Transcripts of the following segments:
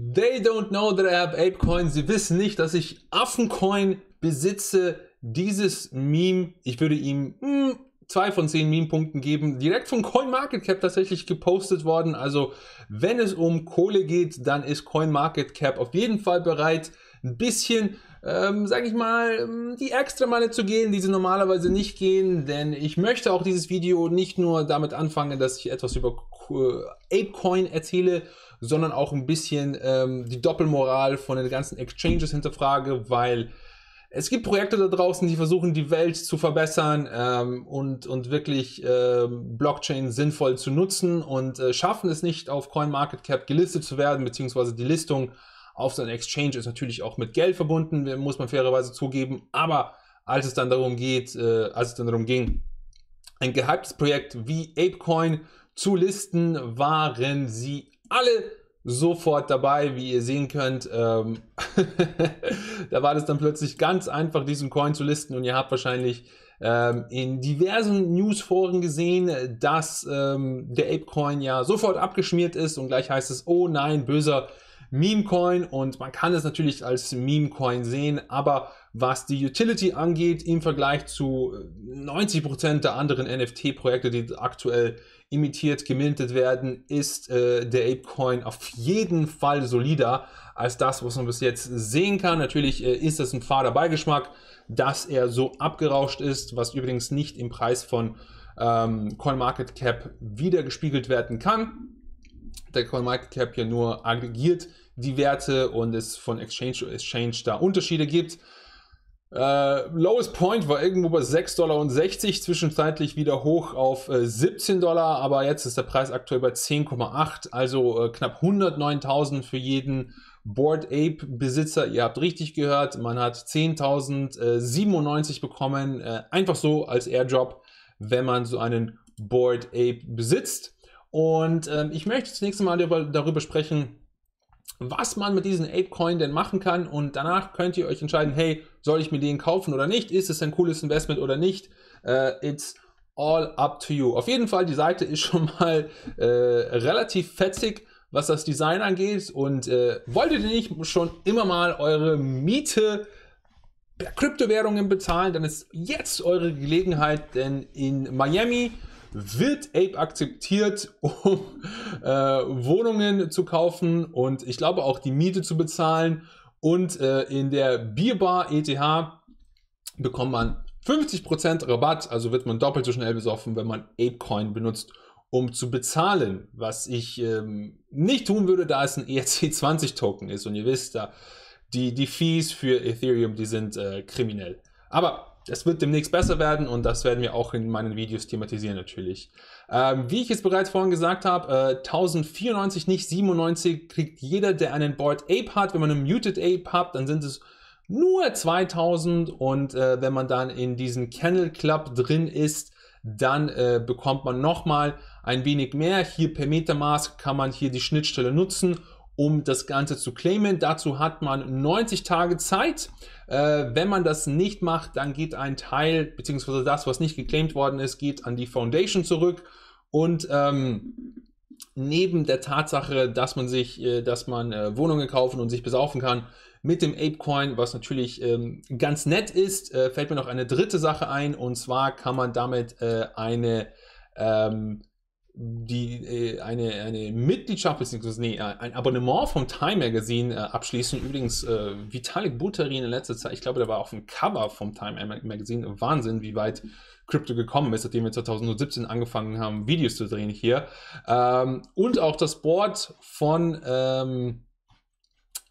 They don't know that I have Apecoin. Sie wissen nicht, dass ich Affencoin besitze. Dieses Meme, ich würde ihm mh, hm, zwei von zehn Meme-Punkten geben, direkt von CoinMarketCap tatsächlich gepostet worden. Also wenn es um Kohle geht, dann ist CoinMarketCap auf jeden Fall bereit, ein bisschen, ähm, sag ich mal, ähm, die extra Meile zu gehen, die sie normalerweise nicht gehen. Denn ich möchte auch dieses Video nicht nur damit anfangen, dass ich etwas über äh, Apecoin erzähle, sondern auch ein bisschen ähm, die Doppelmoral von den ganzen Exchanges hinterfrage, weil es gibt Projekte da draußen, die versuchen, die Welt zu verbessern ähm, und, und wirklich äh, Blockchain sinnvoll zu nutzen und äh, schaffen es nicht, auf CoinMarketCap gelistet zu werden, beziehungsweise die Listung auf so Exchange ist natürlich auch mit Geld verbunden, muss man fairerweise zugeben. Aber als es dann darum geht, äh, als es dann darum ging, ein gehyptes Projekt wie Apecoin zu listen, waren sie alle sofort dabei, wie ihr sehen könnt. Ähm da war das dann plötzlich ganz einfach, diesen Coin zu listen und ihr habt wahrscheinlich ähm, in diversen Newsforen gesehen, dass ähm, der Apecoin ja sofort abgeschmiert ist und gleich heißt es, oh nein, böser Meme-Coin und man kann es natürlich als Meme-Coin sehen, aber was die Utility angeht, im Vergleich zu 90% der anderen NFT-Projekte, die aktuell imitiert, gemintet werden, ist äh, der Apecoin auf jeden Fall solider als das, was man bis jetzt sehen kann. Natürlich äh, ist es ein fader Beigeschmack, dass er so abgerauscht ist, was übrigens nicht im Preis von ähm, CoinMarketCap wiedergespiegelt werden kann. Der CoinMarketCap ja nur aggregiert die Werte und es von Exchange zu Exchange da Unterschiede gibt. Äh, lowest Point war irgendwo bei 6,60 Dollar, zwischenzeitlich wieder hoch auf äh, 17 Dollar, aber jetzt ist der Preis aktuell bei 10,8, also äh, knapp 109.000 für jeden Board Ape Besitzer. Ihr habt richtig gehört, man hat 10.097 bekommen, äh, einfach so als Airdrop, wenn man so einen Board Ape besitzt. Und ähm, ich möchte zunächst mal darüber, darüber sprechen, was man mit diesem Apecoin denn machen kann und danach könnt ihr euch entscheiden, hey, soll ich mir den kaufen oder nicht? Ist es ein cooles Investment oder nicht? Uh, it's all up to you. Auf jeden Fall, die Seite ist schon mal äh, relativ fetzig, was das Design angeht und äh, wolltet ihr nicht schon immer mal eure Miete per Kryptowährungen bezahlen, dann ist jetzt eure Gelegenheit, denn in Miami wird Ape akzeptiert, um äh, Wohnungen zu kaufen und ich glaube auch die Miete zu bezahlen. Und äh, in der Bierbar ETH bekommt man 50% Rabatt, also wird man doppelt so schnell besoffen, wenn man Apecoin benutzt, um zu bezahlen. Was ich ähm, nicht tun würde, da es ein ERC20-Token ist. Und ihr wisst, da die, die Fees für Ethereum, die sind äh, kriminell. Aber es wird demnächst besser werden und das werden wir auch in meinen Videos thematisieren natürlich. Ähm, wie ich es bereits vorhin gesagt habe, äh, 1094, nicht 97 kriegt jeder, der einen Board Ape hat. Wenn man einen Muted Ape hat, dann sind es nur 2000 und äh, wenn man dann in diesem Kennel Club drin ist, dann äh, bekommt man nochmal ein wenig mehr. Hier per Metamask kann man hier die Schnittstelle nutzen um das Ganze zu claimen. Dazu hat man 90 Tage Zeit. Äh, wenn man das nicht macht, dann geht ein Teil, beziehungsweise das, was nicht geclaimed worden ist, geht an die Foundation zurück. Und ähm, neben der Tatsache, dass man sich, äh, dass man äh, Wohnungen kaufen und sich besaufen kann, mit dem Apecoin, was natürlich ähm, ganz nett ist, äh, fällt mir noch eine dritte Sache ein. Und zwar kann man damit äh, eine ähm, die äh, eine, eine Mitgliedschaft bzw. Nee, ein Abonnement vom Time Magazine äh, abschließen. Übrigens, äh, Vitalik Buterin in letzter Zeit, ich glaube, der war auf dem Cover vom Time Magazine. Wahnsinn, wie weit Crypto gekommen ist, seitdem wir 2017 angefangen haben, Videos zu drehen hier. Ähm, und auch das Board von ähm,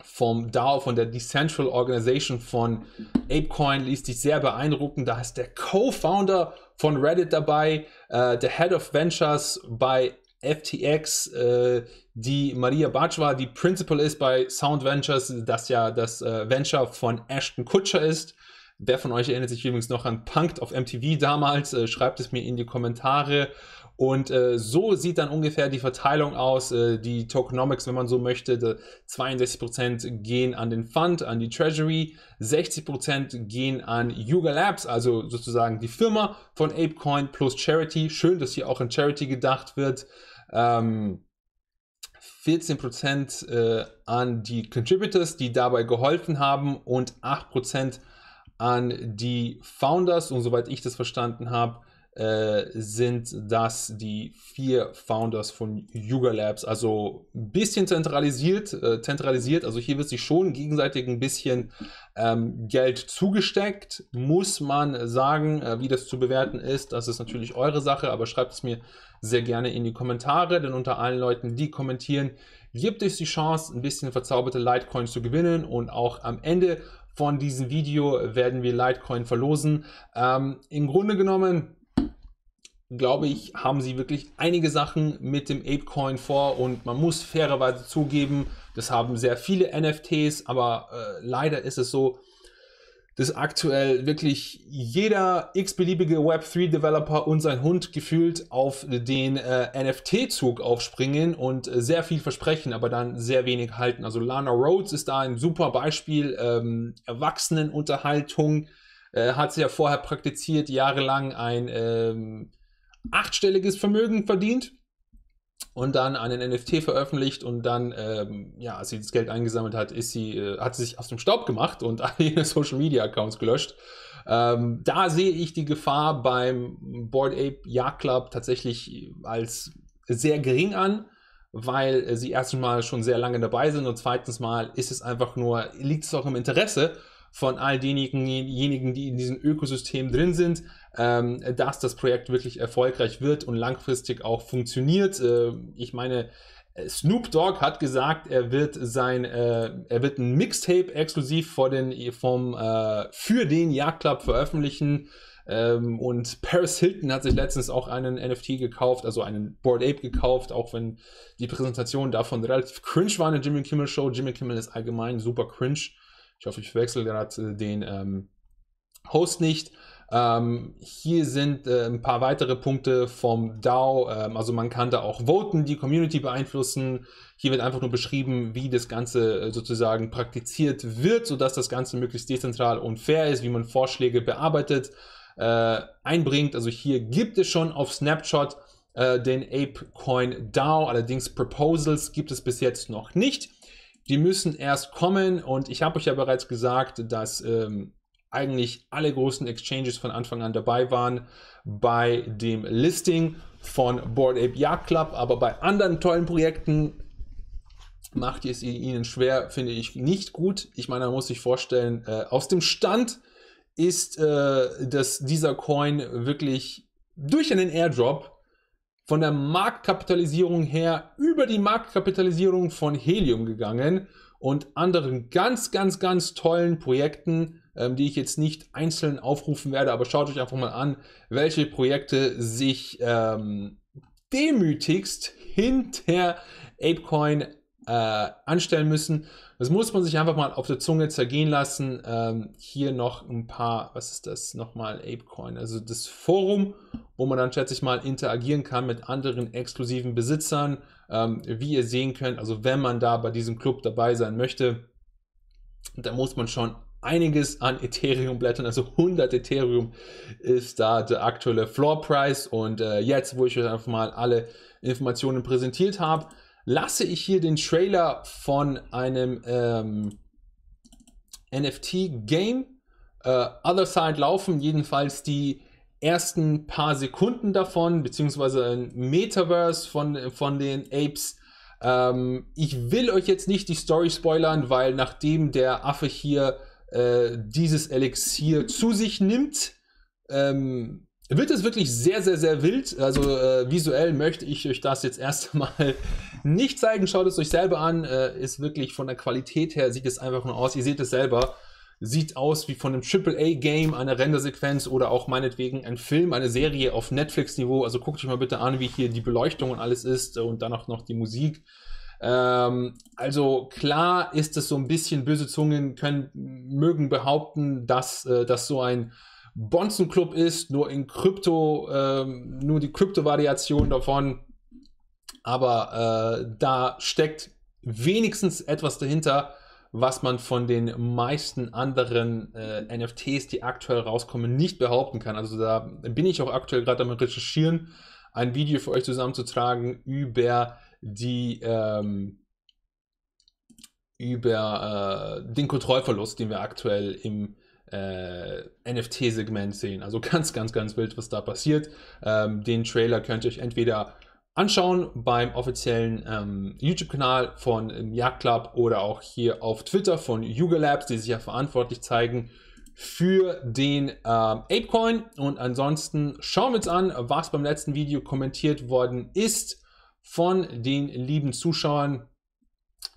vom DAO, von der Decentral Organization von Apecoin liest sich sehr beeindruckend. Da ist der Co-Founder von Reddit dabei, äh, der Head of Ventures bei FTX, äh, die Maria Bajwa, die Principal ist bei Sound Ventures, das ja das äh, Venture von Ashton Kutcher ist. Wer von euch erinnert sich übrigens noch an Punked auf MTV damals? Äh, schreibt es mir in die Kommentare. Und äh, so sieht dann ungefähr die Verteilung aus. Äh, die Tokenomics, wenn man so möchte, 62% gehen an den Fund, an die Treasury, 60% gehen an Yuga Labs, also sozusagen die Firma von Apecoin plus Charity. Schön, dass hier auch an Charity gedacht wird. Ähm, 14% äh, an die Contributors, die dabei geholfen haben und 8% an die Founders. Und soweit ich das verstanden habe, sind das die vier Founders von Yuga Labs. Also ein bisschen zentralisiert, äh, zentralisiert. Also hier wird sich schon gegenseitig ein bisschen ähm, Geld zugesteckt. Muss man sagen, äh, wie das zu bewerten ist. Das ist natürlich eure Sache, aber schreibt es mir sehr gerne in die Kommentare, denn unter allen Leuten, die kommentieren, gibt es die Chance, ein bisschen verzauberte Litecoin zu gewinnen und auch am Ende von diesem Video werden wir Litecoin verlosen. Ähm, Im Grunde genommen glaube ich, haben sie wirklich einige Sachen mit dem Apecoin vor und man muss fairerweise zugeben, das haben sehr viele NFTs, aber äh, leider ist es so, dass aktuell wirklich jeder x-beliebige Web3-Developer und sein Hund gefühlt auf den äh, NFT-Zug aufspringen und äh, sehr viel versprechen, aber dann sehr wenig halten. Also Lana Rhodes ist da ein super Beispiel, ähm, Erwachsenenunterhaltung, äh, hat sie ja vorher praktiziert, jahrelang ein ähm, achtstelliges Vermögen verdient und dann einen NFT veröffentlicht und dann, ähm, ja, als sie das Geld eingesammelt hat, ist sie, äh, hat sie sich aus dem Staub gemacht und alle Social Media Accounts gelöscht. Ähm, da sehe ich die Gefahr beim Board Ape Yacht Club tatsächlich als sehr gering an, weil sie erstens mal schon sehr lange dabei sind und zweitens mal ist es einfach nur, liegt es auch im Interesse von all denjenigen, die in diesem Ökosystem drin sind, ähm, dass das Projekt wirklich erfolgreich wird und langfristig auch funktioniert. Äh, ich meine, Snoop Dogg hat gesagt, er wird sein, äh, er wird ein Mixtape exklusiv vor den, vom, äh, für den Jagdclub veröffentlichen. Ähm, und Paris Hilton hat sich letztens auch einen NFT gekauft, also einen Board Ape gekauft, auch wenn die Präsentation davon relativ cringe war in der Jimmy Kimmel Show. Jimmy Kimmel ist allgemein super cringe. Ich hoffe, ich verwechsel gerade den ähm, Host nicht. Ähm, hier sind äh, ein paar weitere Punkte vom DAO. Ähm, also man kann da auch voten, die Community beeinflussen. Hier wird einfach nur beschrieben, wie das Ganze äh, sozusagen praktiziert wird, sodass das Ganze möglichst dezentral und fair ist, wie man Vorschläge bearbeitet, äh, einbringt. Also hier gibt es schon auf Snapshot äh, den ApeCoin DAO, allerdings Proposals gibt es bis jetzt noch nicht. Die müssen erst kommen und ich habe euch ja bereits gesagt, dass ähm, eigentlich alle großen Exchanges von Anfang an dabei waren bei dem Listing von Board Ape Yacht Club, aber bei anderen tollen Projekten macht es ihnen schwer, finde ich nicht gut. Ich meine, man muss sich vorstellen, äh, aus dem Stand ist äh, dass dieser Coin wirklich durch einen Airdrop von der Marktkapitalisierung her über die Marktkapitalisierung von Helium gegangen und anderen ganz, ganz, ganz tollen Projekten ähm, die ich jetzt nicht einzeln aufrufen werde, aber schaut euch einfach mal an, welche Projekte sich ähm, demütigst hinter ApeCoin äh, anstellen müssen. Das muss man sich einfach mal auf der Zunge zergehen lassen. Ähm, hier noch ein paar, was ist das nochmal, ApeCoin, also das Forum, wo man dann, schätze ich mal, interagieren kann mit anderen exklusiven Besitzern. Ähm, wie ihr sehen könnt, also wenn man da bei diesem Club dabei sein möchte, da muss man schon einiges an Ethereum-Blättern, also 100 Ethereum ist da der aktuelle Floor-Price und äh, jetzt, wo ich euch einfach mal alle Informationen präsentiert habe, lasse ich hier den Trailer von einem ähm, NFT-Game äh, Other Side laufen, jedenfalls die ersten paar Sekunden davon, beziehungsweise ein Metaverse von, von den Apes. Ähm, ich will euch jetzt nicht die Story spoilern, weil nachdem der Affe hier äh, dieses Elixier zu sich nimmt, ähm, wird es wirklich sehr, sehr, sehr wild. Also äh, visuell möchte ich euch das jetzt erst einmal nicht zeigen. Schaut es euch selber an. Äh, ist wirklich von der Qualität her, sieht es einfach nur aus. Ihr seht es selber. Sieht aus wie von einem AAA-Game, eine Rendersequenz oder auch meinetwegen ein Film, eine Serie auf Netflix-Niveau. Also guckt euch mal bitte an, wie hier die Beleuchtung und alles ist und dann auch noch die Musik. Ähm, also klar ist es so ein bisschen, böse Zungen können, mögen behaupten, dass äh, das so ein Bonzenclub ist, nur in Krypto, ähm, nur die Krypto-Variation davon. Aber äh, da steckt wenigstens etwas dahinter, was man von den meisten anderen äh, NFTs, die aktuell rauskommen, nicht behaupten kann. Also da bin ich auch aktuell gerade am Recherchieren, ein Video für euch zusammenzutragen über die ähm, über äh, den Kontrollverlust, den wir aktuell im äh, NFT-Segment sehen. Also ganz, ganz, ganz wild, was da passiert. Ähm, den Trailer könnt ihr euch entweder anschauen beim offiziellen ähm, YouTube-Kanal von Jagd Club oder auch hier auf Twitter von Yuga Labs, die sich ja verantwortlich zeigen für den ähm, Apecoin. Und ansonsten schauen wir uns an, was beim letzten Video kommentiert worden ist von den lieben Zuschauern.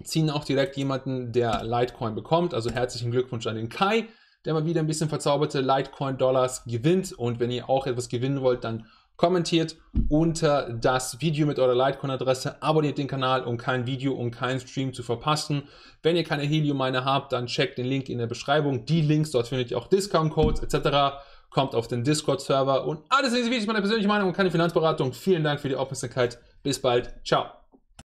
Ziehen auch direkt jemanden, der Litecoin bekommt. Also herzlichen Glückwunsch an den Kai, der mal wieder ein bisschen verzauberte Litecoin-Dollars gewinnt. Und wenn ihr auch etwas gewinnen wollt, dann kommentiert unter das Video mit eurer Litecoin-Adresse, abonniert den Kanal, um kein Video und keinen Stream zu verpassen. Wenn ihr keine Helium-Mine habt, dann checkt den Link in der Beschreibung. Die Links, dort findet ihr auch Discount-Codes etc. Kommt auf den Discord-Server und alles in diesem Video ist meine persönliche Meinung und keine Finanzberatung. Vielen Dank für die Aufmerksamkeit. Bis bald. Ciao.